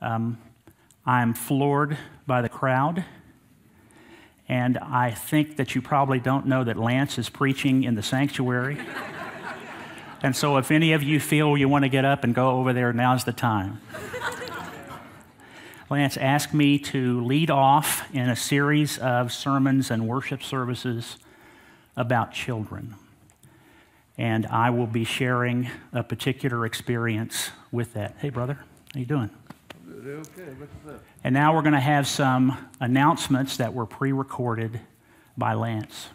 Um, I'm floored by the crowd. And I think that you probably don't know that Lance is preaching in the sanctuary. and so, if any of you feel you want to get up and go over there, now's the time. Lance asked me to lead off in a series of sermons and worship services about children. And I will be sharing a particular experience with that. Hey, brother, how you doing? Okay, and now we're going to have some announcements that were pre-recorded by Lance.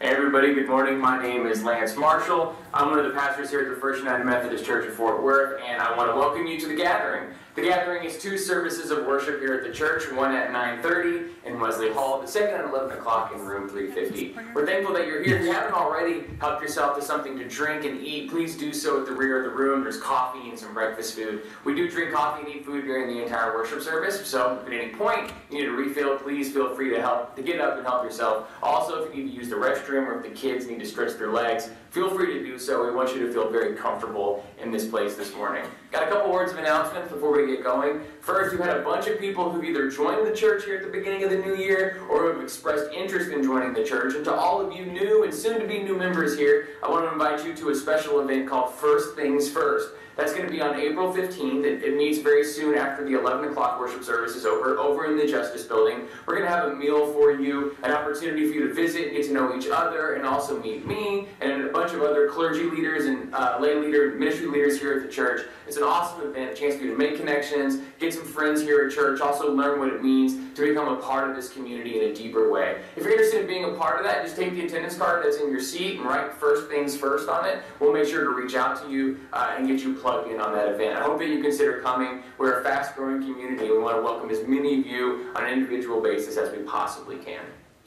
Hey everybody, good morning. My name is Lance Marshall. I'm one of the pastors here at the First United Methodist Church of Fort Worth, and I want to welcome you to the gathering. The gathering is two services of worship here at the church, one at 9.30 in Wesley Hall, the second at 11 o'clock in room 350. We're thankful that you're here. If you haven't already helped yourself to something to drink and eat, please do so at the rear of the room. There's coffee and some breakfast food. We do drink coffee and eat food during the entire worship service, so if at any point you need a refill, please feel free to help to get up and help yourself. Also, if you need to use the restroom or if the kids need to stretch their legs, feel free to do so. We want you to feel very comfortable in this place this morning. Got a couple words of announcements before we get going. First, we've had a bunch of people who've either joined the church here at the beginning of the new year or who have expressed interest in joining the church. And to all of you new and soon to be new members here, I want to invite you to a special event called First Things First. That's going to be on April 15th. It, it, meets very soon after the 11 o'clock worship service is over, over in the Justice Building. We're going to have a meal for you, an opportunity for you to visit and get to know each other, and also meet me and a bunch of other clergy leaders and uh, lay leader, ministry leaders here at the church. It's an awesome event, a chance for you to make connections, get some friends here at church, also learn what it means to become a part of this community in a deeper way. If you're interested in being a part of that, just take the attendance card that's in your seat and write first things first on it. We'll make sure to reach out to you uh, and get you plugged in on that event. I hope that you consider coming. We're a fast growing community we want to welcome as many of you on an individual basis as we possibly can.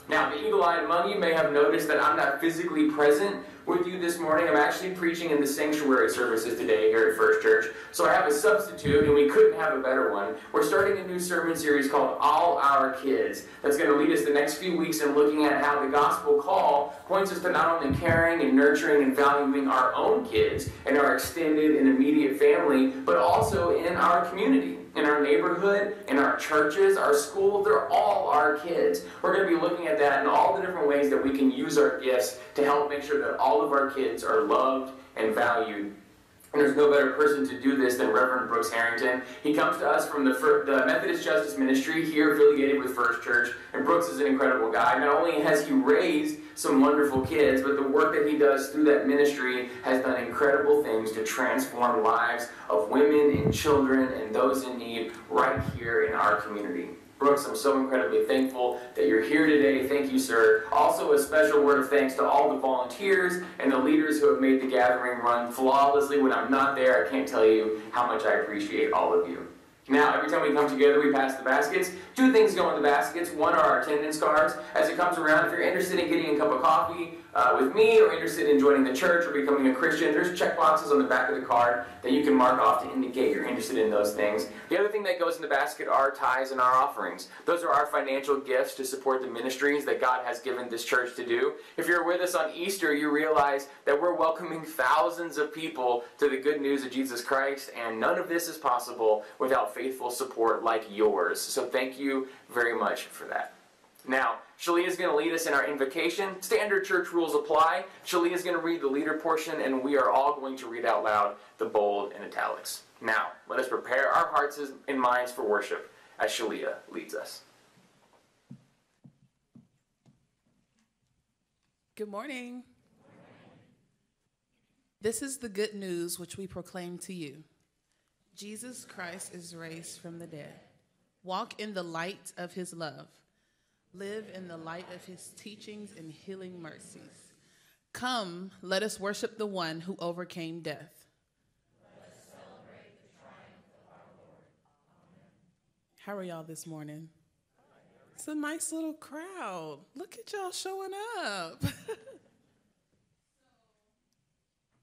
Now, the eagle eyed among you may have noticed that I'm not physically present with you this morning. I'm actually preaching in the sanctuary services today here at First Church. So I have a substitute, and we couldn't have a better one. We're starting a new sermon series called All Our Kids. That's going to lead us the next few weeks in looking at how the gospel call points us to not only caring and nurturing and valuing our own kids and our extended and immediate family, but also in our community in our neighborhood, in our churches, our schools, they're all our kids. We're going to be looking at that and all the different ways that we can use our gifts to help make sure that all of our kids are loved and valued there's no better person to do this than Reverend Brooks Harrington. He comes to us from the, the, Methodist Justice Ministry here affiliated with First Church. And Brooks is an incredible guy. Not only has he raised some wonderful kids, but the work that he does through that ministry has done incredible things to transform lives of women and children and those in need right here in our community. Brooks, I'm so incredibly thankful that you're here today. Thank you, sir. Also, a special word of thanks to all the volunteers and the leaders who have made the gathering run flawlessly. When I'm not there, I can't tell you how much I appreciate all of you. Now, every time we come together, we pass the baskets. Two things go in the baskets. One are our attendance cards. As it comes around, if you're interested in getting a cup of coffee uh, with me or interested in joining the church or becoming a Christian, there's check boxes on the back of the card that you can mark off to indicate you're interested in those things. The other thing that goes in the basket are tithes and our offerings. Those are our financial gifts to support the ministries that God has given this church to do. If you're with us on Easter, you realize that we're welcoming thousands of people to the good news of Jesus Christ, and none of this is possible without faithful support like yours. So thank you very much for that. Now, Shalia is going to lead us in our invocation. Standard church rules apply. Shalia is going to read the leader portion, and we are all going to read out loud the bold and italics. Now, let us prepare our hearts and minds for worship as Shalia leads us. Good morning. This is the good news which we proclaim to you Jesus Christ is raised from the dead. Walk in the light of his love live in the light of his teachings and healing mercies. Come, let us worship the one who overcame death. How are y'all this morning? It's a nice little crowd. Look at y'all showing up.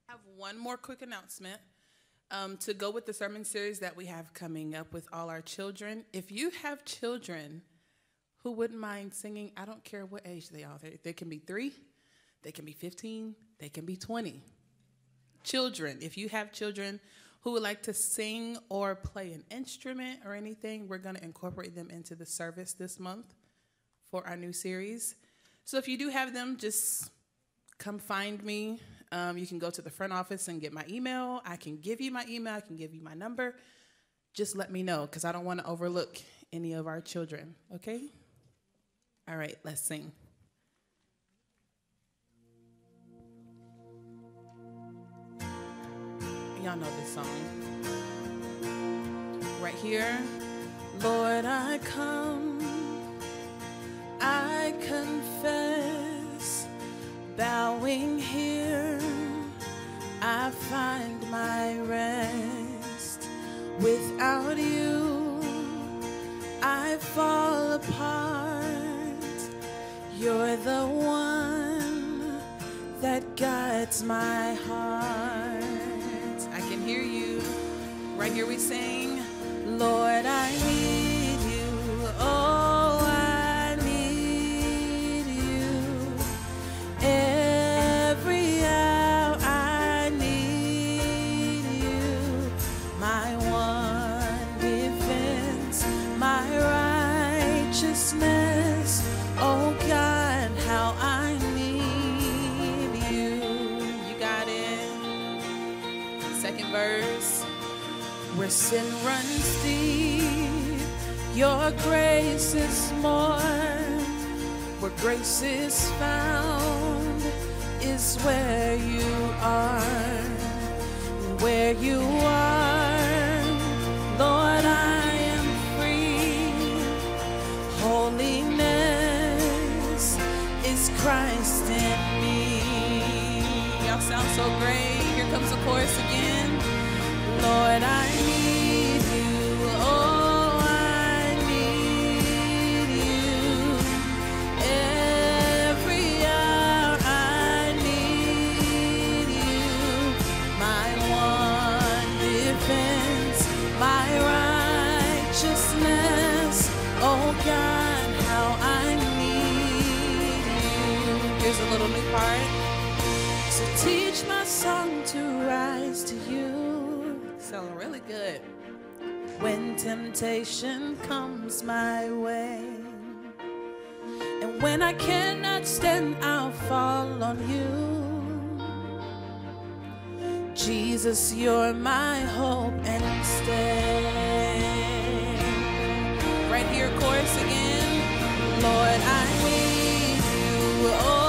I have one more quick announcement. Um, to go with the sermon series that we have coming up with all our children. If you have children who wouldn't mind singing? I don't care what age they are. They, can be three, they can be 15, they can be 20. Children, if you have children who would like to sing or play an instrument or anything, we're going to incorporate them into the service this month for our new series. So if you do have them, just come find me. Um, you can go to the front office and get my email. I can give you my email, I can give you my number. Just let me know because I don't want to overlook any of our children, okay? All right, let's sing. Y'all know this song. Right here. Lord, I come, I confess, bowing here, I find my rest. Without you, I fall apart. You're the one that guides my heart. I can hear you. Right here we sing, Lord, I need runs deep, your grace is more. Where grace is found is where you are. Where you are, Lord, I am free. Holiness is Christ in me. Y'all sound so great. Here comes the chorus when I cannot stand, I'll fall on you. Jesus, you're my hope and stay. Right here, chorus again. Lord, I need you. Oh,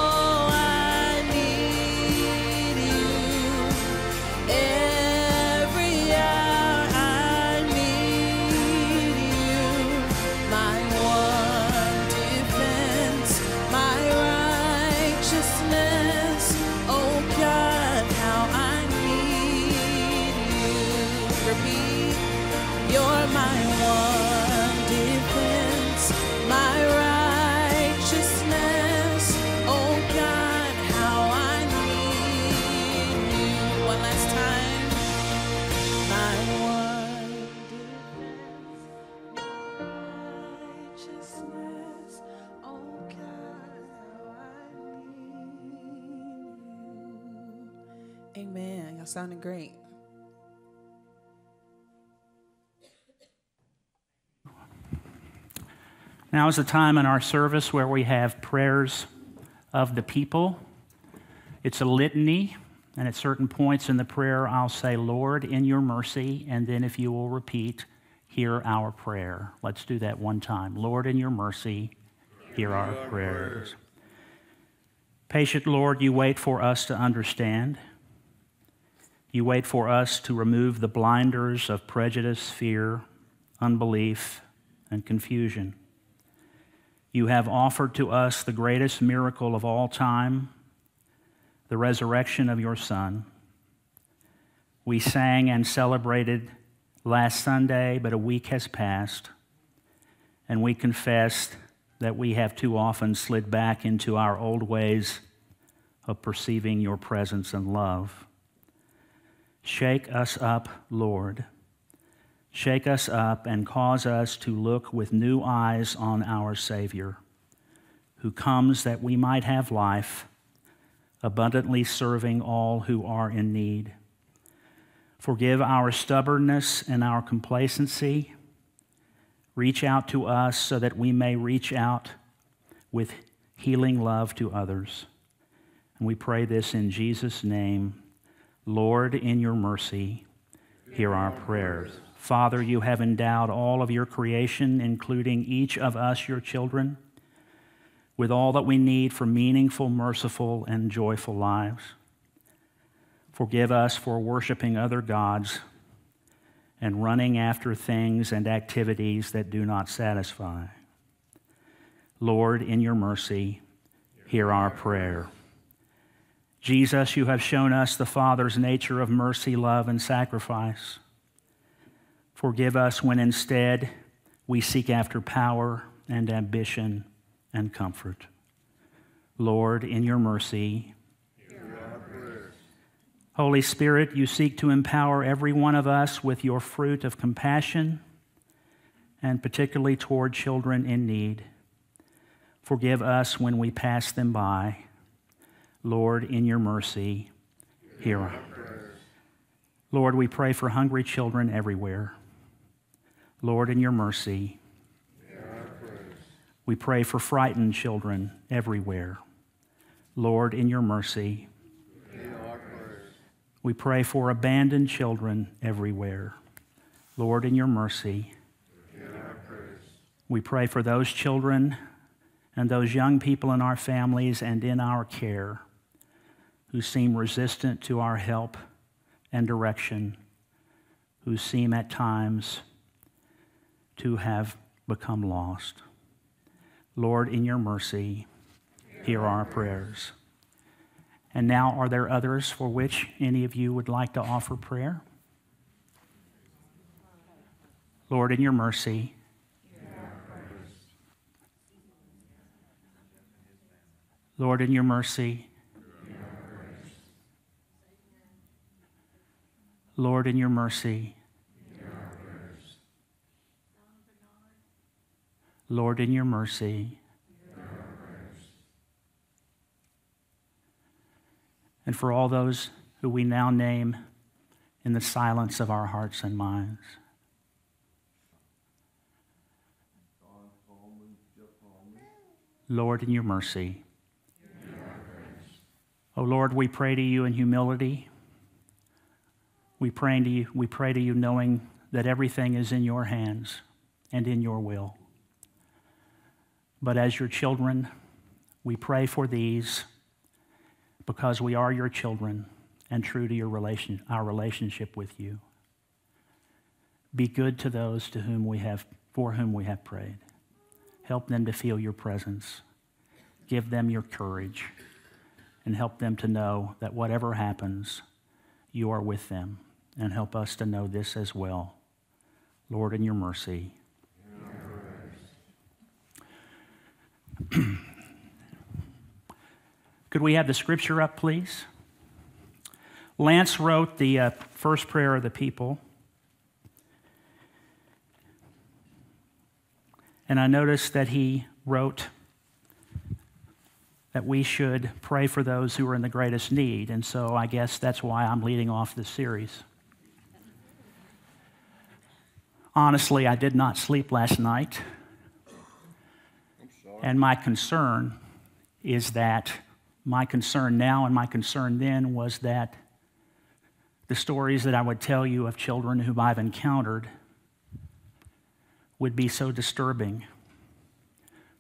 Sounding great. Now is the time in our service where we have prayers of the people. It's a litany, and at certain points in the prayer, I'll say, Lord, in your mercy, and then if you will repeat, hear our prayer. Let's do that one time. Lord, in your mercy, hear our prayers. Patient Lord, you wait for us to understand. You wait for us to remove the blinders of prejudice, fear, unbelief, and confusion. You have offered to us the greatest miracle of all time, the resurrection of your Son. We sang and celebrated last Sunday, but a week has passed, and we confessed that we have too often slid back into our old ways of perceiving your presence and love. Shake us up, Lord. Shake us up and cause us to look with new eyes on our Savior, who comes that we might have life, abundantly serving all who are in need. Forgive our stubbornness and our complacency. Reach out to us so that we may reach out with healing love to others. And we pray this in Jesus' name. Lord, in your mercy, hear our prayers. Father, you have endowed all of your creation, including each of us, your children, with all that we need for meaningful, merciful, and joyful lives. Forgive us for worshiping other gods and running after things and activities that do not satisfy. Lord, in your mercy, hear our prayer. Jesus, you have shown us the Father's nature of mercy, love, and sacrifice. Forgive us when instead we seek after power and ambition and comfort. Lord, in your mercy, Holy Spirit, you seek to empower every one of us with your fruit of compassion, and particularly toward children in need. Forgive us when we pass them by. Lord, in your mercy, hear our Lord, we pray for hungry children everywhere. Lord, in your mercy, we pray for frightened children everywhere. Lord, in your mercy, we pray for abandoned children everywhere. Lord, in your mercy, we pray for those children and those young people in our families and in our care who seem resistant to our help and direction, who seem at times to have become lost. Lord, in your mercy, hear our prayers. And now, are there others for which any of you would like to offer prayer? Lord, in your mercy, Lord, in your mercy, Lord, in your mercy, Lord, in your mercy. And for all those who we now name in the silence of our hearts and minds. Lord, in your mercy. Oh Lord, we pray to you in humility. We pray to you, we pray to you knowing that everything is in your hands and in your will. But as your children, we pray for these because we are your children and true to your relation, our relationship with you. Be good to those to whom we have, for whom we have prayed. Help them to feel your presence. Give them your courage and help them to know that whatever happens, you are with them. And help us to know this as well. Lord, in your mercy, Could we have the scripture up, please? Lance wrote the uh, first prayer of the people. And I noticed that he wrote that we should pray for those who are in the greatest need. And so I guess that's why I'm leading off this series. Honestly, I did not sleep last night. And my concern is that my concern now and my concern then was that the stories that I would tell you of children whom I've encountered would be so disturbing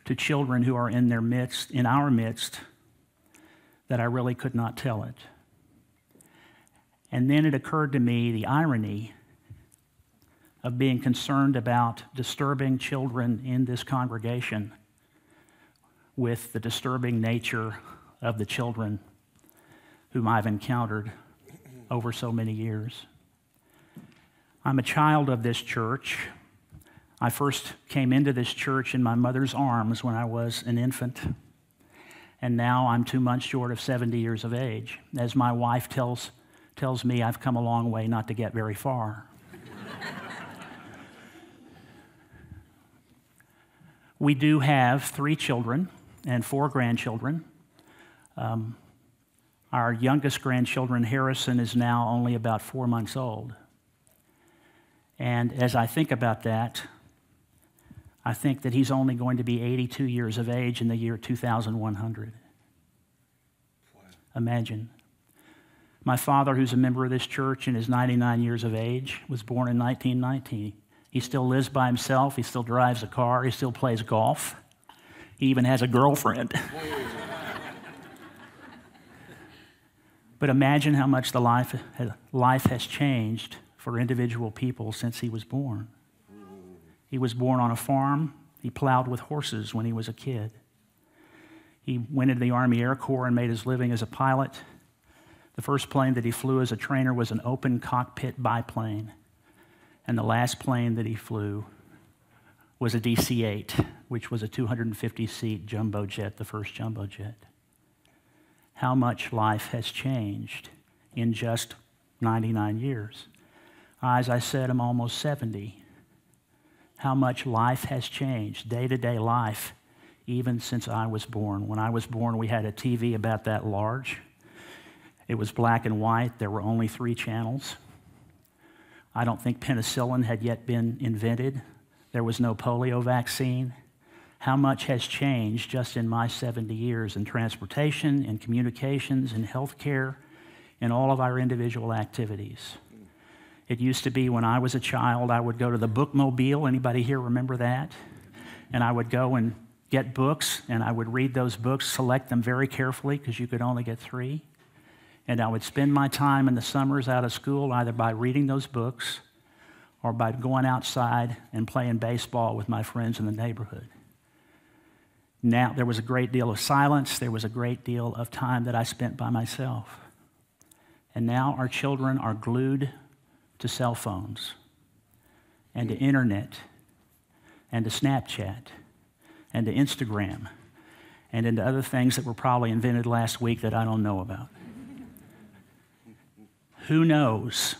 to children who are in their midst, in our midst, that I really could not tell it. And then it occurred to me the irony of being concerned about disturbing children in this congregation with the disturbing nature of the children whom I've encountered over so many years. I'm a child of this church. I first came into this church in my mother's arms when I was an infant, and now I'm two months short of 70 years of age. As my wife tells, tells me, I've come a long way not to get very far. We do have three children and four grandchildren. Um, Our youngest grandchildren, Harrison, is now only about four months old. And as I think about that, I think that he's only going to be 82 years of age in the year 2100. Imagine. My father, who's a member of this church and is 99 years of age, was born in 1919. He still lives by himself. He still drives a car. He still plays golf. He even has a girlfriend. but imagine how much the life, life has changed for individual people since he was born. He was born on a farm. He plowed with horses when he was a kid. He went into the Army Air Corps and made his living as a pilot. The first plane that he flew as a trainer was an open cockpit biplane. And the last plane that he flew was a DC 8, which was a 250 seat jumbo jet, the first jumbo jet. How much life has changed in just 99 years. As I said, I'm almost 70. How much life has changed, day to day life, even since I was born. When I was born, we had a TV about that large. It was black and white, there were only three channels. I don't think penicillin had yet been invented. There was no polio vaccine. How much has changed just in my 70 years in transportation, in communications, in healthcare, in all of our individual activities? It used to be when I was a child, I would go to the bookmobile. Anybody here remember that? And I would go and get books, and I would read those books, select them very carefully because you could only get three. And I would spend my time in the summers out of school either by reading those books or by going outside and playing baseball with my friends in the neighborhood. Now, there was a great deal of silence, there was a great deal of time that I spent by myself. And now our children are glued to cell phones and to internet and to Snapchat and to Instagram and into other things that were probably invented last week that I don't know about. Who knows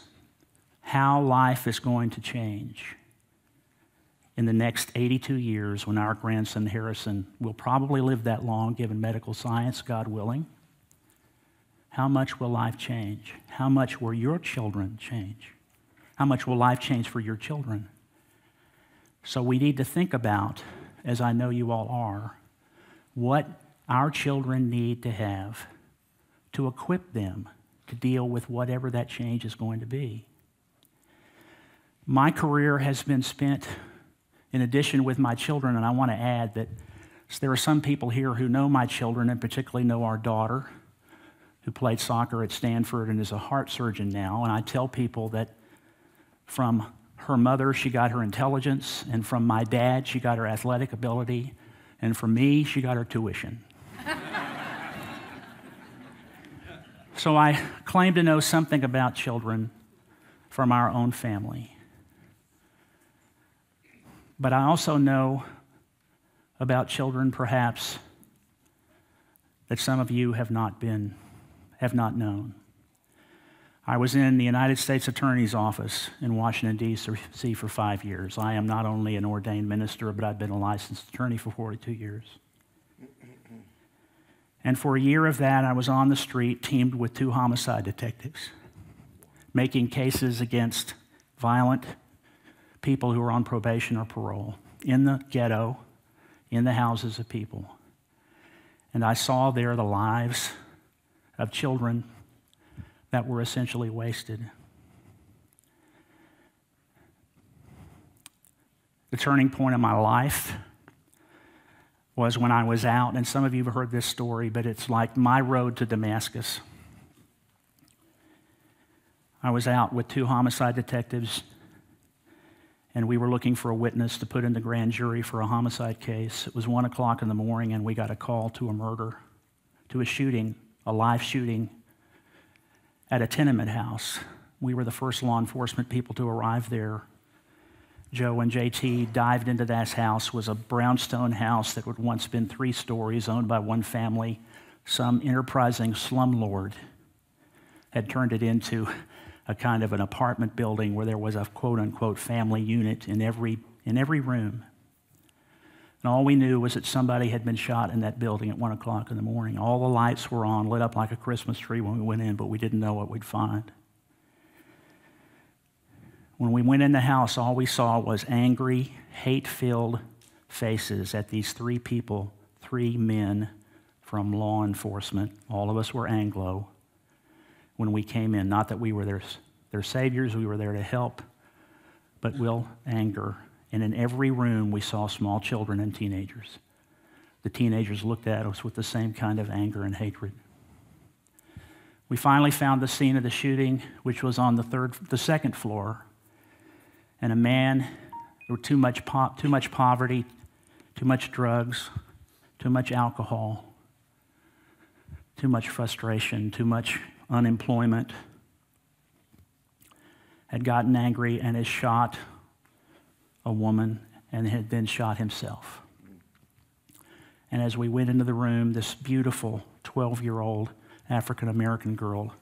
how life is going to change in the next 82 years when our grandson Harrison will probably live that long, given medical science, God willing? How much will life change? How much will your children change? How much will life change for your children? So we need to think about, as I know you all are, what our children need to have to equip them to deal with whatever that change is going to be. My career has been spent in addition with my children, and I want to add that there are some people here who know my children and particularly know our daughter who played soccer at Stanford and is a heart surgeon now. And I tell people that from her mother, she got her intelligence, and from my dad, she got her athletic ability, and from me, she got her tuition. So I claim to know something about children from our own family. But I also know about children, perhaps, that some of you have not been, have not known. I was in the United States Attorney's Office in Washington, D.C. for five years. I am not only an ordained minister, but I've been a licensed attorney for 42 years. And for a year of that, I was on the street teamed with two homicide detectives, making cases against violent people who were on probation or parole in the ghetto, in the houses of people. And I saw there the lives of children that were essentially wasted. The turning point in my life was when I was out, and some of you have heard this story, but it's like my road to Damascus. I was out with two homicide detectives, and we were looking for a witness to put in the grand jury for a homicide case. It was one o'clock in the morning, and we got a call to a murder, to a shooting, a live shooting at a tenement house. We were the first law enforcement people to arrive there. Joe and JT dived into that house was a brownstone house that had once been three stories, owned by one family. Some enterprising slumlord had turned it into a kind of an apartment building where there was a quote unquote family unit in every, in every room. And all we knew was that somebody had been shot in that building at 1 o'clock in the morning. All the lights were on, lit up like a Christmas tree when we went in, but we didn't know what we'd find. When we went in the house, all we saw was angry, hate filled faces at these three people, three men from law enforcement. All of us were Anglo when we came in. Not that we were their, their saviors, we were there to help, but will anger. And in every room, we saw small children and teenagers. The teenagers looked at us with the same kind of anger and hatred. We finally found the scene of the shooting, which was on the, third, the second floor. And a man, were too much, too much poverty, too much drugs, too much alcohol, too much frustration, too much unemployment, had gotten angry and has shot a woman and had then shot himself. And as we went into the room, this beautiful 12 year old African American girl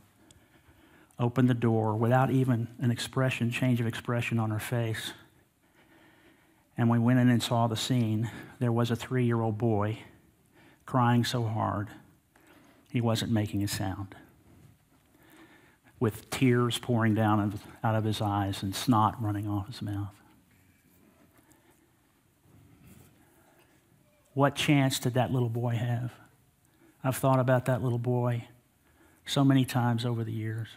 opened the door without even an expression, change of expression on her face. And we went in and saw the scene. There was a three year old boy crying so hard he wasn't making a sound, with tears pouring down out of his eyes and snot running off his mouth. What chance did that little boy have? I've thought about that little boy so many times over the years.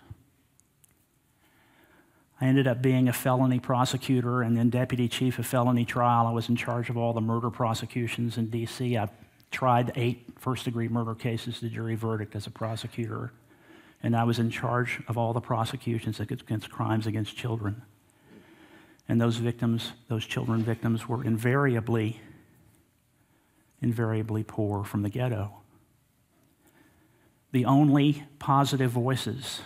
I ended up being a felony prosecutor and then deputy chief of felony trial. I was in charge of all the murder prosecutions in D.C. I tried eight first degree murder cases to jury verdict as a prosecutor. And I was in charge of all the prosecutions against crimes against children. And those victims, those children victims, were invariably invariably poor from the ghetto. The only positive voices,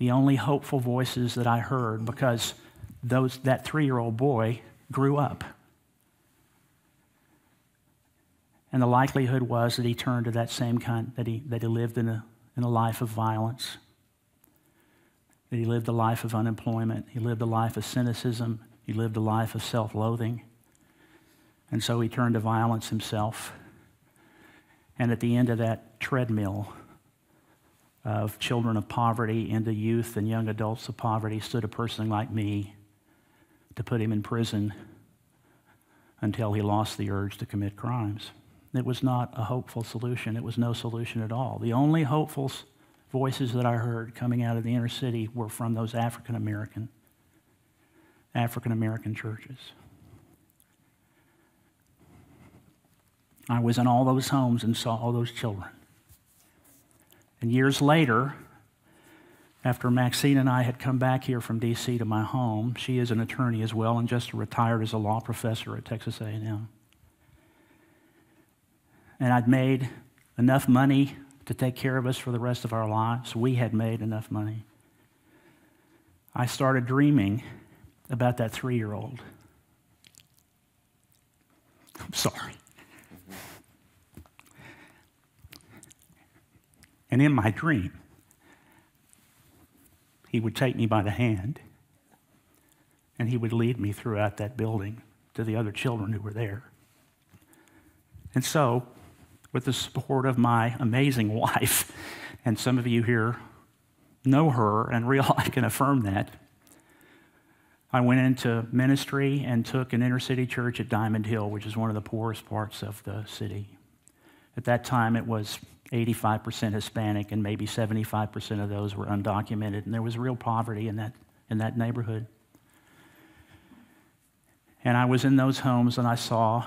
the only hopeful voices that I heard, because those, that three year old boy grew up. And the likelihood was that he turned to that same kind, that he, that he lived in a, in a life of violence, that he lived a life of unemployment, he lived a life of cynicism, he lived a life of self loathing. And so he turned to violence himself. And at the end of that treadmill of children of poverty into youth and young adults of poverty stood a person like me to put him in prison until he lost the urge to commit crimes. It was not a hopeful solution. It was no solution at all. The only hopeful voices that I heard coming out of the inner city were from those African American African American churches. I was in all those homes and saw all those children. And years later, after Maxine and I had come back here from D.C. to my home, she is an attorney as well and just retired as a law professor at Texas A&M. And I'd made enough money to take care of us for the rest of our lives. We had made enough money. I started dreaming about that three year old. I'm sorry. And in my dream, he would take me by the hand and he would lead me throughout that building to the other children who were there. And so, with the support of my amazing wife, and some of you here know her and real I can affirm that, I went into ministry and took an inner city church at Diamond Hill, which is one of the poorest parts of the city. At that time, it was 85% Hispanic, and maybe 75% of those were undocumented. And there was real poverty in that, in that neighborhood. And I was in those homes and I saw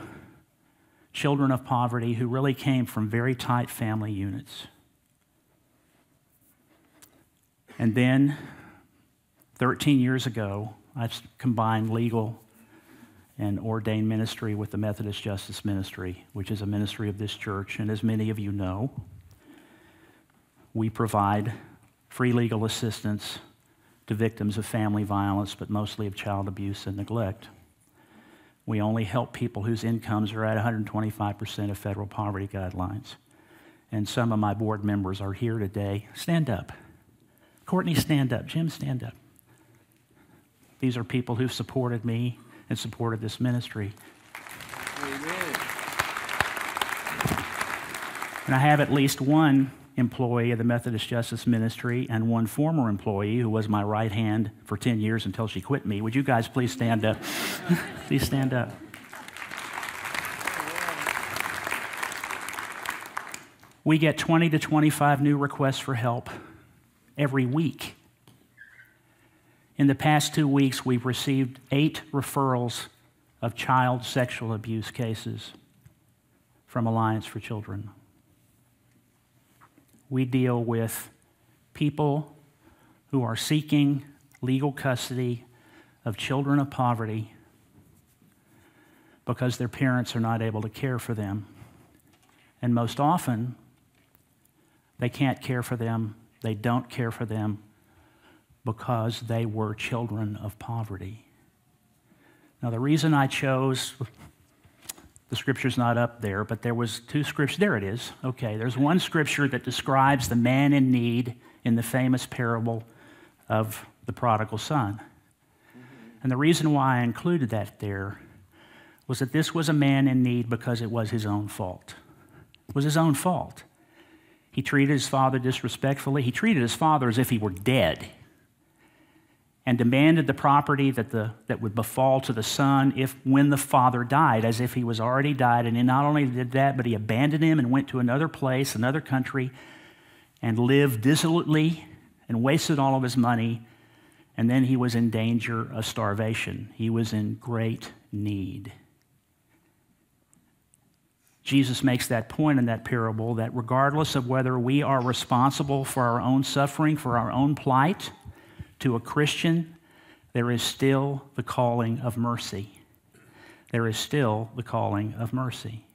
children of poverty who really came from very tight family units. And then, 13 years ago, I combined legal and ordained ministry with the Methodist Justice Ministry, which is a ministry of this church. And as many of you know, we provide free legal assistance to victims of family violence, but mostly of child abuse and neglect. We only help people whose incomes are at 125% of federal poverty guidelines. And some of my board members are here today. Stand up. Courtney, stand up. Jim, stand up. These are people who've supported me and supported this ministry. Amen. And I have at least one employee of the Methodist Justice Ministry and one former employee who was my right hand for 10 years until she quit me. Would you guys please stand up? please stand up. We get 20 to 25 new requests for help every week. In the past two weeks, we've received eight referrals of child sexual abuse cases from Alliance for Children. We deal with people who are seeking legal custody of children of poverty because their parents are not able to care for them. And most often, they can't care for them, they don't care for them because they were children of poverty. Now, the reason I chose, the scripture's not up there, but there was two scriptures. There it is. Okay, there's one scripture that describes the man in need in the famous parable of the prodigal son. And the reason why I included that there was that this was a man in need because it was his own fault. It was his own fault. He treated his father disrespectfully. He treated his father as if he were dead and demanded the property that, the, that would befall to the son if when the father died, as if he was already died. And he not only did that, but he abandoned him and went to another place, another country, and lived dissolutely and wasted all of his money. And then he was in danger of starvation. He was in great need. Jesus makes that point in that parable that regardless of whether we are responsible for our own suffering, for our own plight, to a Christian, there is still the calling of mercy. There is still the calling of mercy.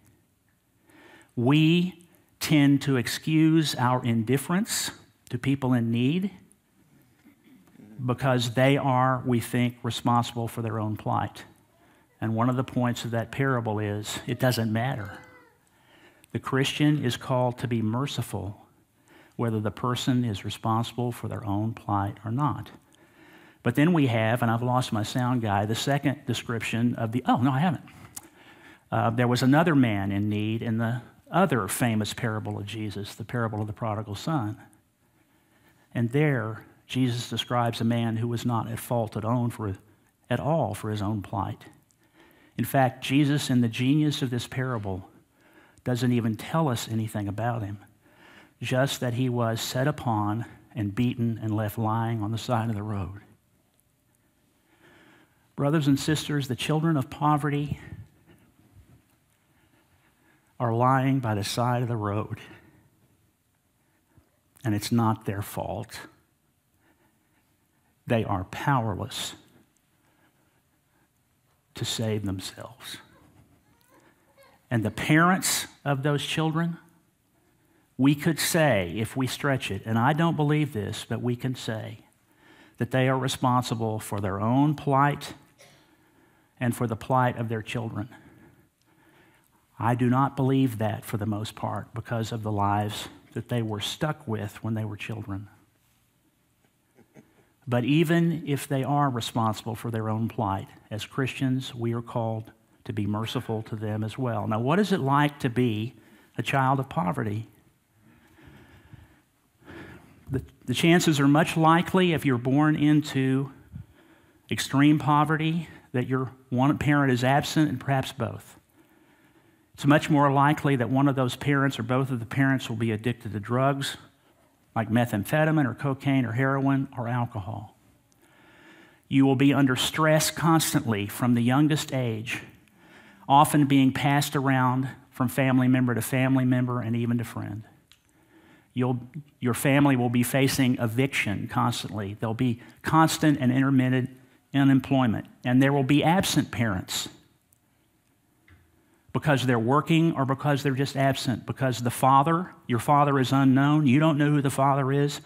We tend to excuse our indifference to people in need because they are, we think, responsible for their own plight. And one of the points of that parable is it doesn't matter. The Christian is called to be merciful, whether the person is responsible for their own plight or not. But then we have, and I've lost my sound guy, the second description of the, oh, no, I haven't. Uh, there was another man in need in the other famous parable of Jesus, the parable of the prodigal son. And there, Jesus describes a man who was not at fault at, own for, at all for his own plight. In fact, Jesus, in the genius of this parable, doesn't even tell us anything about him, just that he was set upon and beaten and left lying on the side of the road. Brothers and sisters, the children of poverty are lying by the side of the road, and it's not their fault. They are powerless to save themselves. And the parents of those children, we could say, if we stretch it, and I don't believe this, but we can say that they are responsible for their own plight and for the plight of their children. I do not believe that for the most part because of the lives that they were stuck with when they were children. But even if they are responsible for their own plight, as Christians, we are called to be merciful to them as well. Now, what is it like to be a child of poverty? The, the chances are much likely if you're born into extreme poverty that your one parent is absent and perhaps both. It's much more likely that one of those parents or both of the parents will be addicted to drugs like methamphetamine or cocaine or heroin or alcohol. You will be under stress constantly from the youngest age often being passed around from family member to family member and even to friend. You'll, your family will be facing eviction constantly. There'll be constant and intermittent unemployment, and there will be absent parents because they're working or because they're just absent, because the father, your father is unknown, you don't know who the father is,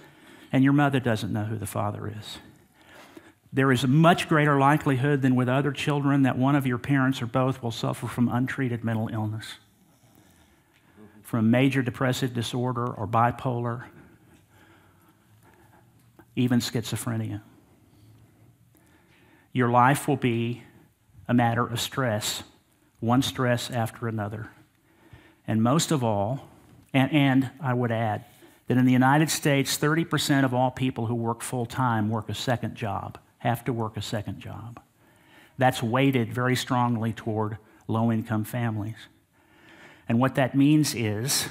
and your mother doesn't know who the father is. There is a much greater likelihood than with other children that one of your parents or both will suffer from untreated mental illness, from major depressive disorder or bipolar, even schizophrenia. Your life will be a matter of stress one stress after another. And most of all, and, and I would add that in the United States, 30% of all people who work full time work a second job, have to work a second job. That's weighted very strongly toward low income families. And what that means is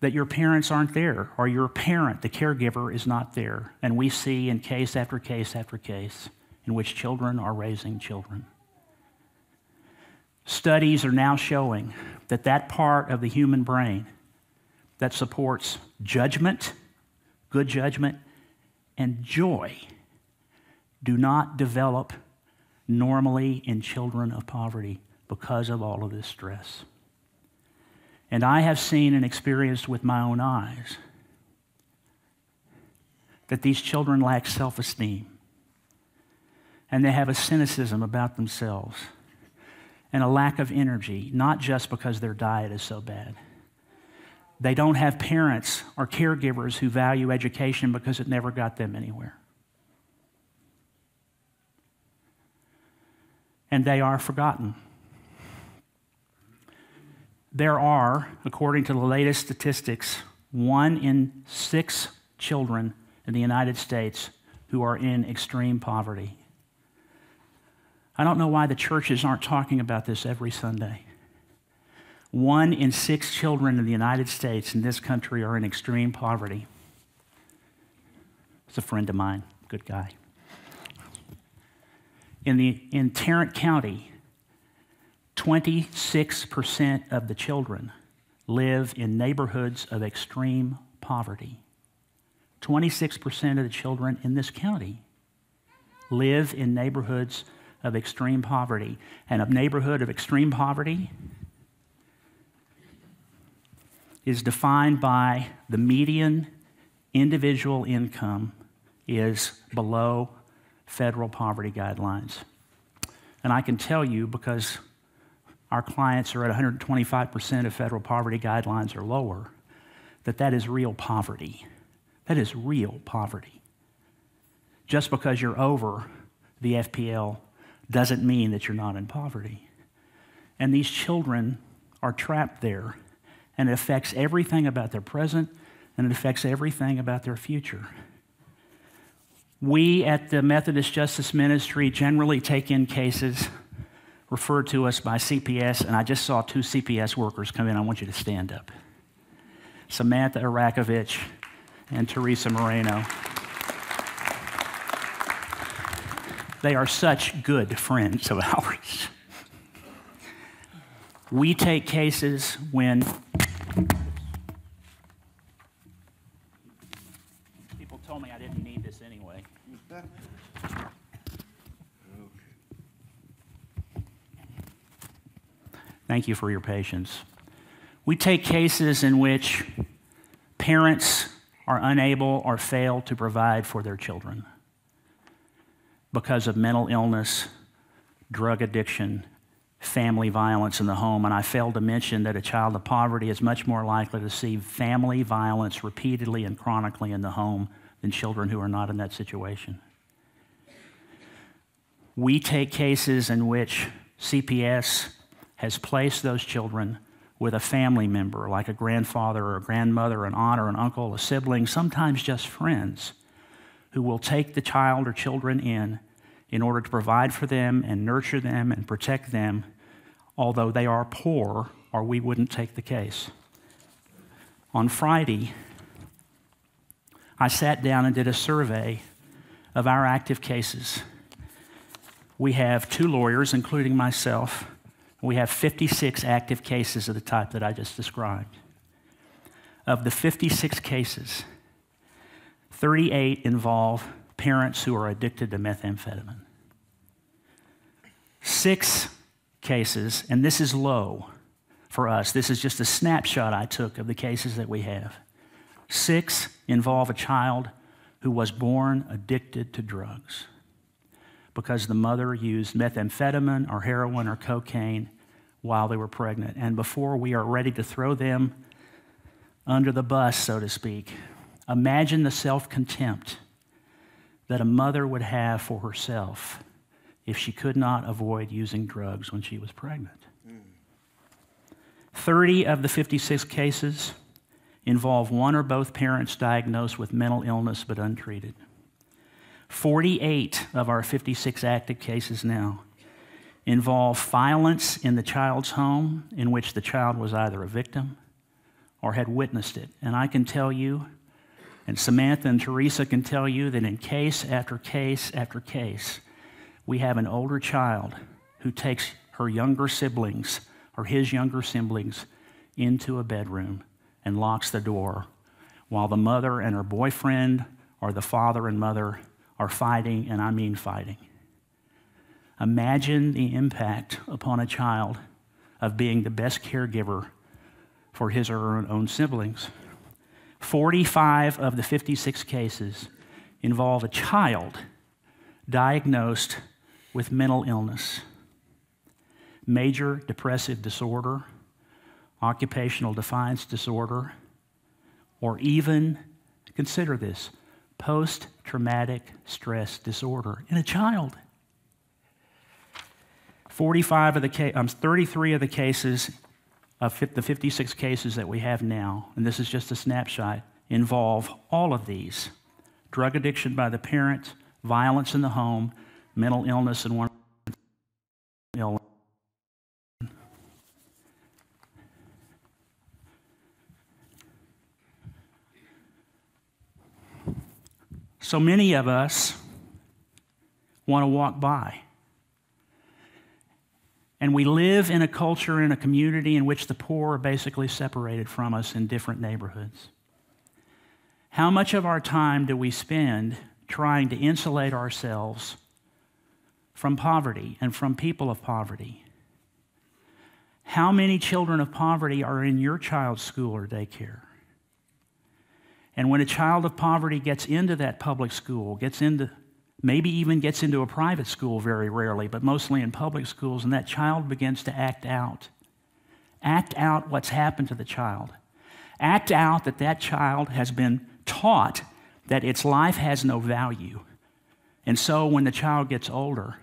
that your parents aren't there, or your parent, the caregiver, is not there. And we see in case after case after case in which children are raising children. Studies are now showing that that part of the human brain that supports judgment, good judgment, and joy do not develop normally in children of poverty because of all of this stress. And I have seen and experienced with my own eyes that these children lack self esteem and they have a cynicism about themselves and a lack of energy, not just because their diet is so bad. They don't have parents or caregivers who value education because it never got them anywhere. And they are forgotten. There are, according to the latest statistics, one in six children in the United States who are in extreme poverty. I don't know why the churches aren't talking about this every Sunday. One in six children in the United States in this country are in extreme poverty. It's a friend of mine, good guy. In, the, in Tarrant County, 26% of the children live in neighborhoods of extreme poverty. 26% of the children in this county live in neighborhoods of extreme poverty. And a neighborhood of extreme poverty is defined by the median individual income is below federal poverty guidelines. And I can tell you because our clients are at 125% of federal poverty guidelines or lower, that that is real poverty. That is real poverty. Just because you're over the FPL doesn't mean that you're not in poverty. And these children are trapped there, and it affects everything about their present and it affects everything about their future. We at the Methodist Justice Ministry generally take in cases referred to us by CPS, and I just saw two CPS workers come in. I want you to stand up Samantha Arakovich and Teresa Moreno. They are such good friends of ours. We take cases when people told me I didn't need this anyway. Thank you for your patience. We take cases in which parents are unable or fail to provide for their children because of mental illness, drug addiction, family violence in the home. And I failed to mention that a child of poverty is much more likely to see family violence repeatedly and chronically in the home than children who are not in that situation. We take cases in which CPS has placed those children with a family member, like a grandfather or a grandmother, an aunt or an uncle, a sibling, sometimes just friends, who will take the child or children in in order to provide for them and nurture them and protect them, although they are poor, or we wouldn't take the case. On Friday, I sat down and did a survey of our active cases. We have two lawyers, including myself we have 56 active cases of the type that I just described. Of the 56 cases, 38 involve parents who are addicted to methamphetamine. Six cases, and this is low for us, this is just a snapshot I took of the cases that we have. Six involve a child who was born addicted to drugs because the mother used methamphetamine or heroin or cocaine while they were pregnant. And before we are ready to throw them under the bus, so to speak, imagine the self contempt that a mother would have for herself if she could not avoid using drugs when she was pregnant. 30 of the 56 cases involve one or both parents diagnosed with mental illness but untreated. 48 of our 56 active cases now involve violence in the child's home in which the child was either a victim or had witnessed it. And I can tell you, and Samantha and Teresa can tell you, that in case after case after case, we have an older child who takes her younger siblings or his younger siblings into a bedroom and locks the door while the mother and her boyfriend or the father and mother are fighting, and I mean fighting. Imagine the impact upon a child of being the best caregiver for his or her own siblings. 45 of the 56 cases involve a child diagnosed with mental illness, major depressive disorder, occupational defiance disorder, or even, consider this, post traumatic stress disorder in a child. 45 of the um, 33 of the cases of the 56 cases that we have now, and this is just a snapshot, involve all of these drug addiction by the parent, violence in the home, mental illness, and one illness. So many of us want to walk by. And we live in a culture, in a community in which the poor are basically separated from us in different neighborhoods. How much of our time do we spend trying to insulate ourselves from poverty and from people of poverty? How many children of poverty are in your child's school or daycare? And when a child of poverty gets into that public school, gets into, maybe even gets into a private school very rarely, but mostly in public schools, and that child begins to act out, act out what's happened to the child, act out that that child has been taught that its life has no value. And so when the child gets older,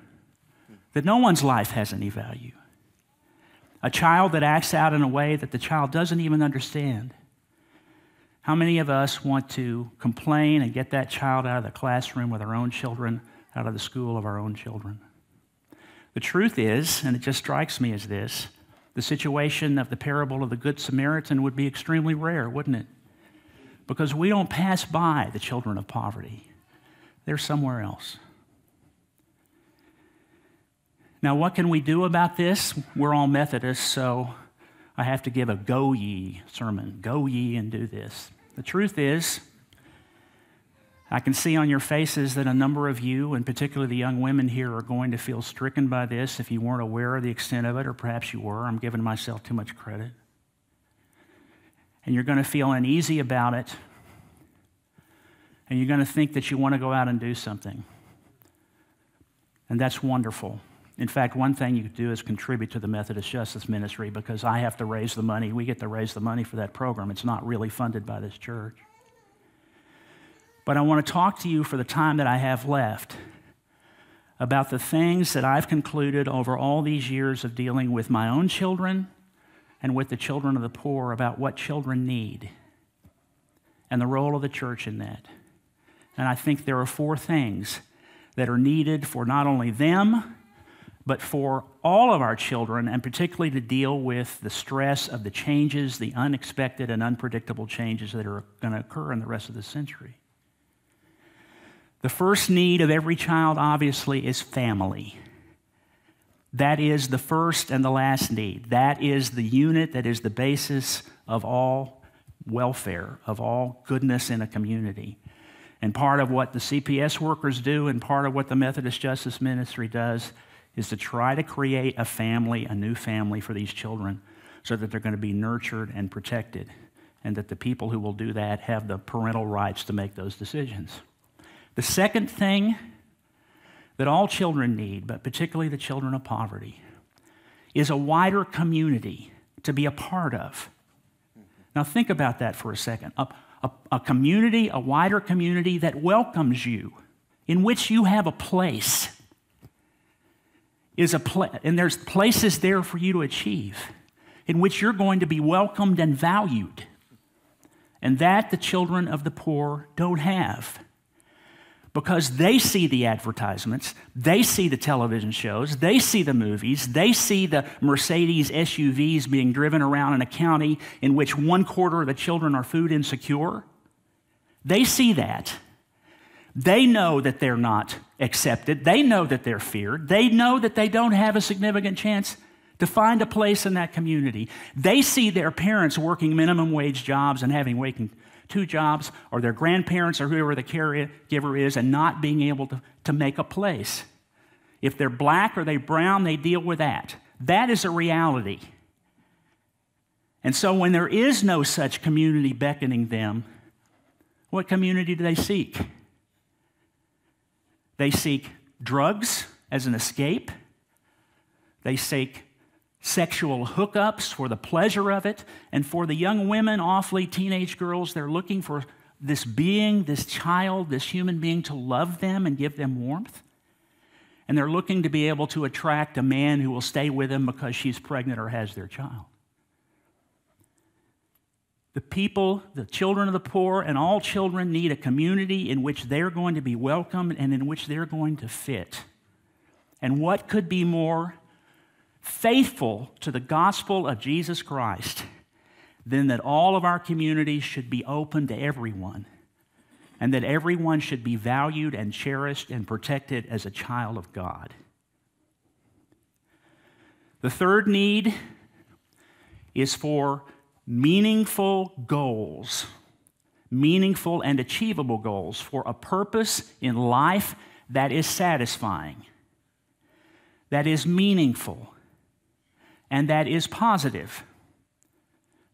that no one's life has any value. A child that acts out in a way that the child doesn't even understand how many of us want to complain and get that child out of the classroom with our own children, out of the school of our own children? The truth is, and it just strikes me as this, the situation of the parable of the Good Samaritan would be extremely rare, wouldn't it? Because we don't pass by the children of poverty, they're somewhere else. Now, what can we do about this? We're all Methodists, so I have to give a go ye sermon. Go ye and do this. The truth is, I can see on your faces that a number of you, and particularly the young women here, are going to feel stricken by this if you weren't aware of the extent of it, or perhaps you were. I'm giving myself too much credit. And you're going to feel uneasy about it, and you're going to think that you want to go out and do something. And that's wonderful. In fact, one thing you could do is contribute to the Methodist Justice Ministry because I have to raise the money. We get to raise the money for that program. It's not really funded by this church. But I want to talk to you for the time that I have left about the things that I've concluded over all these years of dealing with my own children and with the children of the poor about what children need and the role of the church in that. And I think there are four things that are needed for not only them but for all of our children, and particularly to deal with the stress of the changes, the unexpected and unpredictable changes that are going to occur in the rest of the century. The first need of every child, obviously, is family. That is the first and the last need. That is the unit that is the basis of all welfare, of all goodness in a community. And part of what the CPS workers do, and part of what the Methodist Justice Ministry does, is to try to create a family, a new family for these children so that they're going to be nurtured and protected, and that the people who will do that have the parental rights to make those decisions. The second thing that all children need, but particularly the children of poverty, is a wider community to be a part of. Now, think about that for a second. A, a, a community, a wider community that welcomes you, in which you have a place is a and there's places there for you to achieve in which you're going to be welcomed and valued. And that the children of the poor don't have. Because they see the advertisements, they see the television shows, they see the movies, they see the Mercedes SUVs being driven around in a county in which one quarter of the children are food insecure. They see that. They know that they're not accepted. They know that they're feared. They know that they don't have a significant chance to find a place in that community. They see their parents working minimum wage jobs and having working two jobs, or their grandparents or whoever the caregiver is, and not being able to, to make a place. If they're black or they're brown, they deal with that. That is a reality. And so when there is no such community beckoning them, what community do they seek? They seek drugs as an escape. They seek sexual hookups for the pleasure of it. And for the young women, awfully teenage girls, they're looking for this being, this child, this human being to love them and give them warmth. And they're looking to be able to attract a man who will stay with them because she's pregnant or has their child. The people, the children of the poor, and all children need a community in which they're going to be welcomed and in which they're going to fit. And what could be more faithful to the gospel of Jesus Christ, than that all of our communities should be open to everyone, and that everyone should be valued and cherished and protected as a child of God. The third need is for meaningful goals, meaningful and achievable goals for a purpose in life that is satisfying, that is meaningful, and that is positive.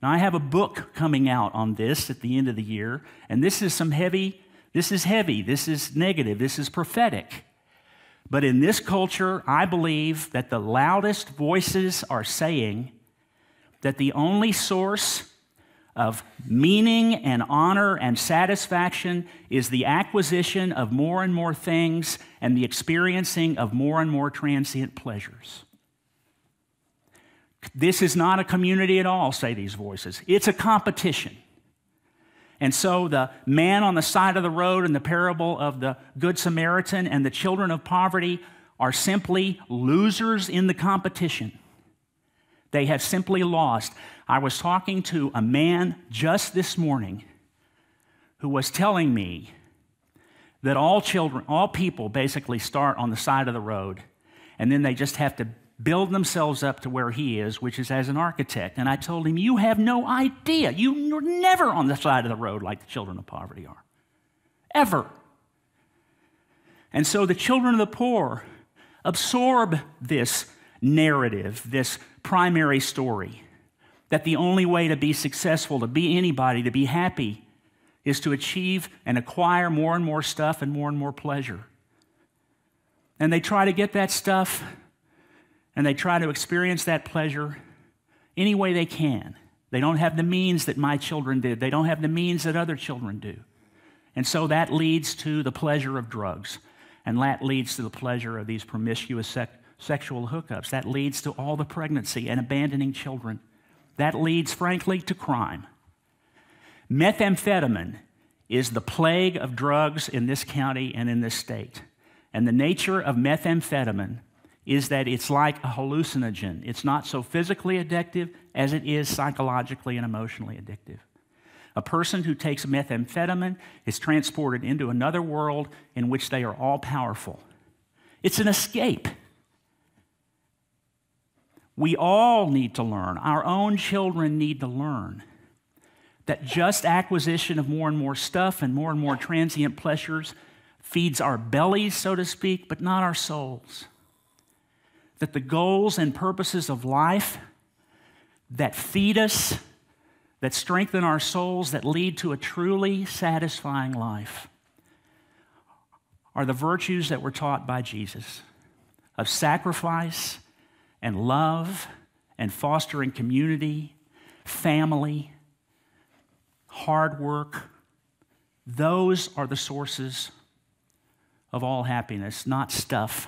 Now, I have a book coming out on this at the end of the year, and this is some heavy, this is heavy, this is negative, this is prophetic. But in this culture, I believe that the loudest voices are saying that the only source of meaning and honor and satisfaction is the acquisition of more and more things and the experiencing of more and more transient pleasures. This is not a community at all, say these voices. It's a competition. And so the man on the side of the road in the parable of the Good Samaritan and the children of poverty are simply losers in the competition. They have simply lost. I was talking to a man just this morning who was telling me that all children, all people basically start on the side of the road and then they just have to build themselves up to where he is, which is as an architect. And I told him, You have no idea. You're never on the side of the road like the children of poverty are. Ever. And so the children of the poor absorb this narrative, this primary story, that the only way to be successful, to be anybody, to be happy, is to achieve and acquire more and more stuff and more and more pleasure. And they try to get that stuff and they try to experience that pleasure any way they can. They don't have the means that my children did, they don't have the means that other children do. And so that leads to the pleasure of drugs, and that leads to the pleasure of these promiscuous sec- sexual hookups. That leads to all the pregnancy and abandoning children. That leads, frankly, to crime. Methamphetamine is the plague of drugs in this county and in this state. And the nature of methamphetamine is that it's like a hallucinogen. It's not so physically addictive as it is psychologically and emotionally addictive. A person who takes methamphetamine is transported into another world in which they are all powerful. It's an escape. We all need to learn, our own children need to learn that just acquisition of more and more stuff and more and more transient pleasures feeds our bellies, so to speak, but not our souls. That the goals and purposes of life that feed us, that strengthen our souls, that lead to a truly satisfying life are the virtues that were taught by Jesus of sacrifice and love and fostering community, family, hard work. Those are the sources of all happiness, not stuff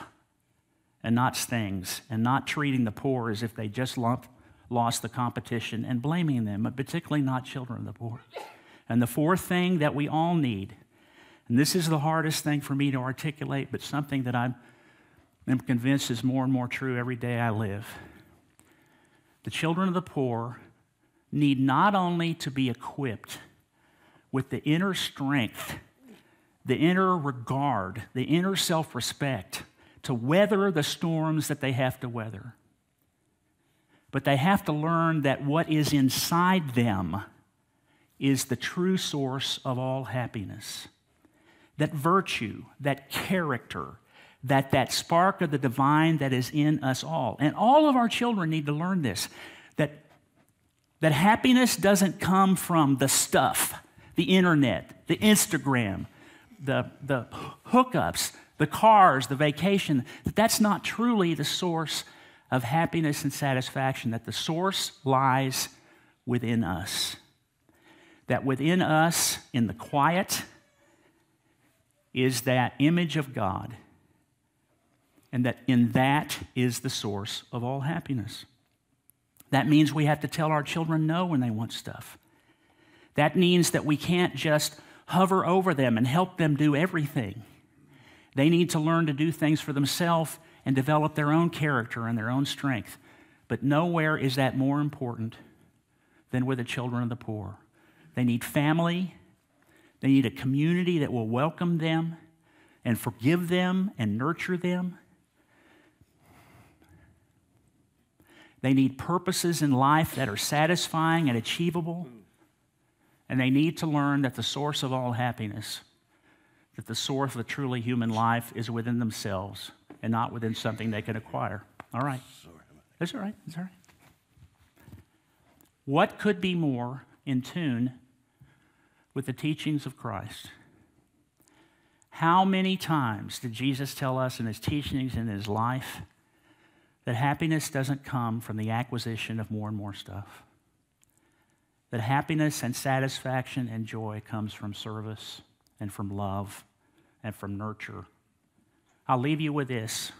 and not things, and not treating the poor as if they just lost the competition and blaming them, but particularly not children of the poor. And the fourth thing that we all need, and this is the hardest thing for me to articulate, but something that I'm, I'm convinced is more and more true every day I live. The children of the poor need not only to be equipped with the inner strength, the inner regard, the inner self respect to weather the storms that they have to weather. But they have to learn that what is inside them is the true source of all happiness. That virtue, that character, that that spark of the divine that is in us all. And all of our children need to learn this that, that happiness doesn't come from the stuff, the internet, the Instagram, the, the hookups, the cars, the vacation, that that's not truly the source of happiness and satisfaction, that the source lies within us. That within us, in the quiet, is that image of God, and that in that is the source of all happiness. That means we have to tell our children no when they want stuff. That means that we can't just hover over them and help them do everything. They need to learn to do things for themselves and develop their own character and their own strength. But nowhere is that more important than with the children of the poor. They need family, they need a community that will welcome them and forgive them and nurture them. They need purposes in life that are satisfying and achievable. And they need to learn that the source of all happiness that the source of a truly human life is within themselves and not within something they can acquire. All right. That's all right. That's all right. What could be more in tune with the teachings of Christ? How many times did Jesus tell us in his teachings and his life that happiness doesn't come from the acquisition of more and more stuff? That happiness and satisfaction and joy comes from service and from love and from nurture. I'll leave you with this.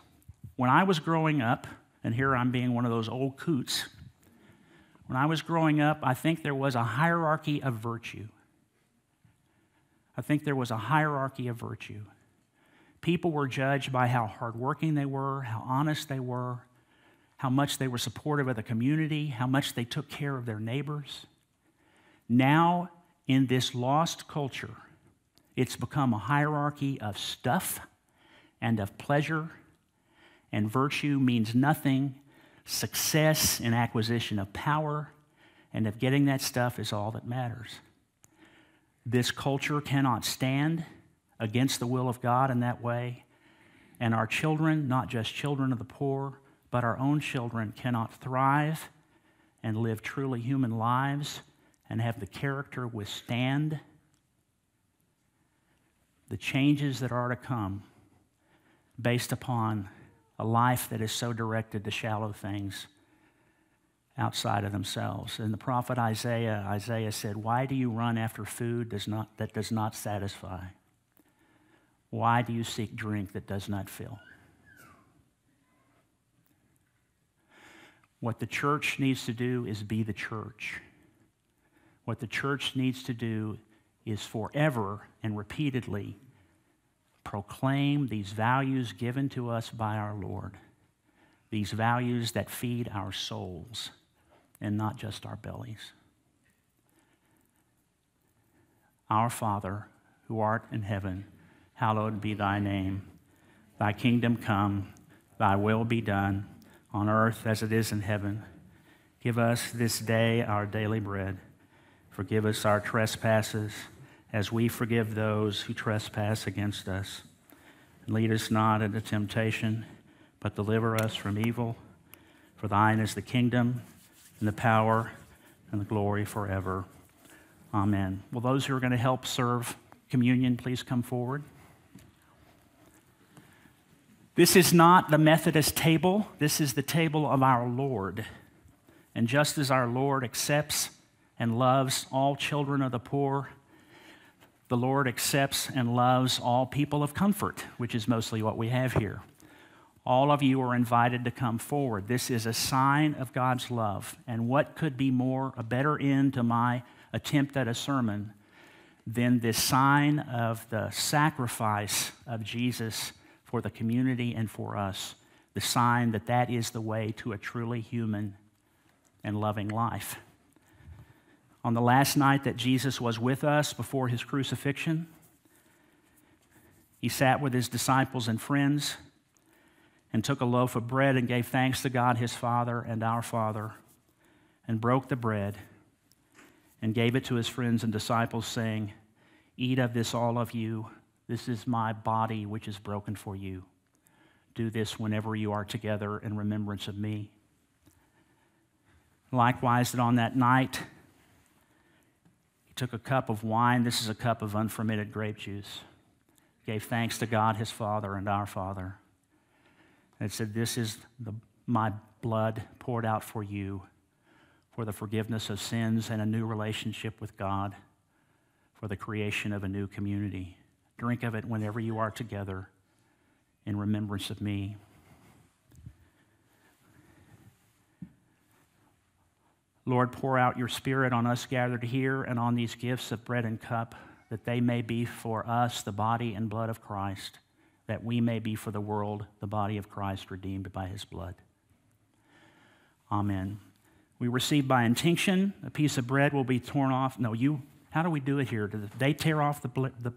When I was growing up, and here I'm being one of those old coots, when I was growing up, I think there was a hierarchy of virtue. I think there was a hierarchy of virtue. People were judged by how hardworking they were, how honest they were, how much they were supportive of the community, how much they took care of their neighbors. Now, in this lost culture, it's become a hierarchy of stuff and of pleasure, and virtue means nothing. Success and acquisition of power and of getting that stuff is all that matters. This culture cannot stand against the will of God in that way, and our children, not just children of the poor, but our own children, cannot thrive and live truly human lives and have the character withstand the changes that are to come based upon a life that is so directed to shallow things outside of themselves. And the prophet Isaiah, Isaiah said, Why do you run after food does not, that does not satisfy? Why do you seek drink that does not fill? What the church needs to do is be the church. What the church needs to do is forever and repeatedly proclaim these values given to us by our Lord, these values that feed our souls and not just our bellies. Our Father, who art in heaven, hallowed be thy name. Thy kingdom come, thy will be done, on earth as it is in heaven. Give us this day our daily bread. Forgive us our trespasses as we forgive those who trespass against us. And lead us not into temptation, but deliver us from evil. For thine is the kingdom, and the power, and the glory forever. Amen. Will those who are going to help serve communion please come forward? This is not the Methodist table, this is the table of our Lord. And just as our Lord accepts and loves all children of the poor, the Lord accepts and loves all people of comfort, which is mostly what we have here. All of you are invited to come forward. This is a sign of God's love. And what could be more, a better end to my attempt at a sermon than this sign of the sacrifice of Jesus for the community and for us? The sign that that is the way to a truly human and loving life. On the last night that Jesus was with us before his crucifixion, he sat with his disciples and friends and took a loaf of bread and gave thanks to God his Father and our Father, and broke the bread and gave it to his friends and disciples, saying, Eat of this, all of you. This is my body, which is broken for you. Do this whenever you are together in remembrance of me. Likewise, that on that night, he took a cup of wine. This is a cup of unfermented grape juice. Gave thanks to God, his Father, and our Father and said, This is the, my blood poured out for you for the forgiveness of sins and a new relationship with God, for the creation of a new community. Drink of it whenever you are together in remembrance of me. Lord, pour out your Spirit on us gathered here and on these gifts of bread and cup, that they may be for us the body and blood of Christ that we may be for the world the body of Christ redeemed by his blood. Amen. We receive by intinction. A piece of bread will be torn off. No, you, how do we do it here? Do they tear off the, the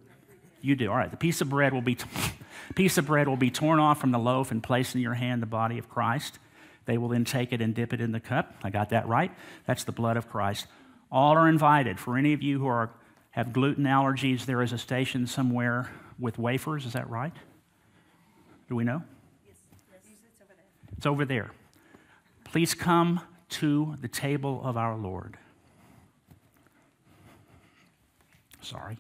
you do. All right. The piece of bread will be, piece of bread will be torn off from the loaf and placed in your hand the body of Christ. They will then take it and dip it in the cup. I got that right. That's the blood of Christ. All are invited. For any of you who are, have gluten allergies, there is a station somewhere with wafers. Is that right? Do we know? Yes. It's over there. It's over there. Please come to the table of our Lord. Sorry.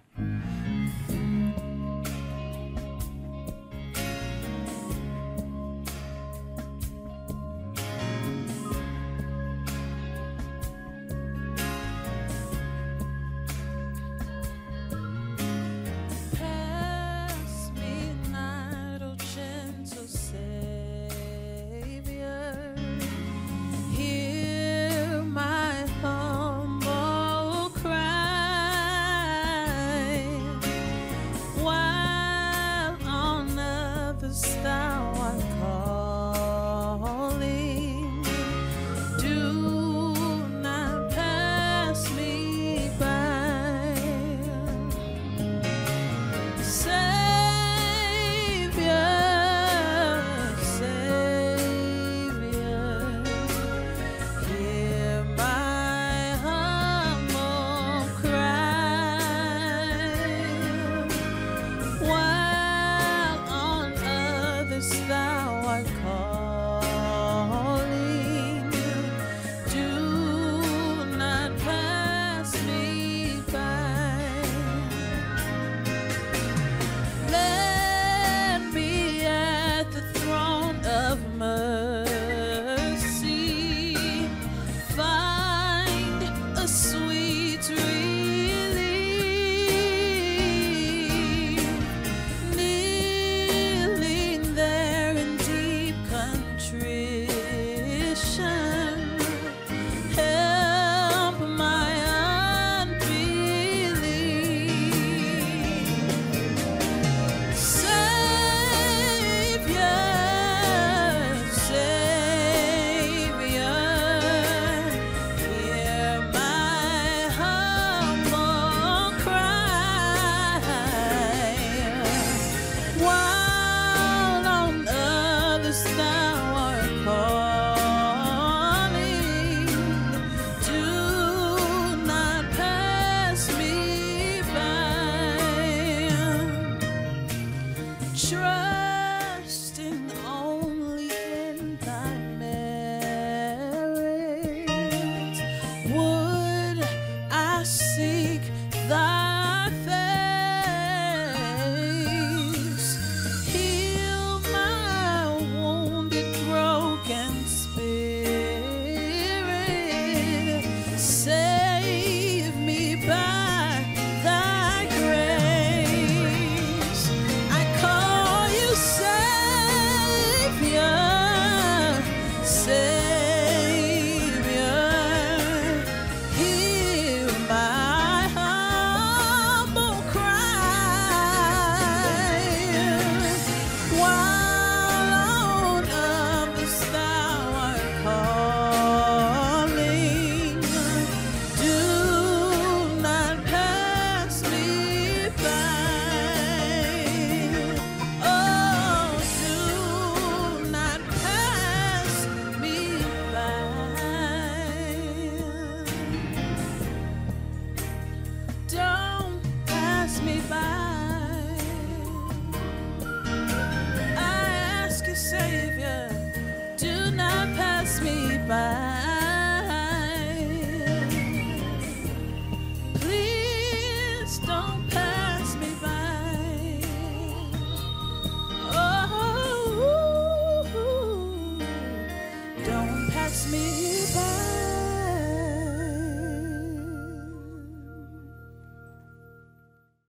shrub.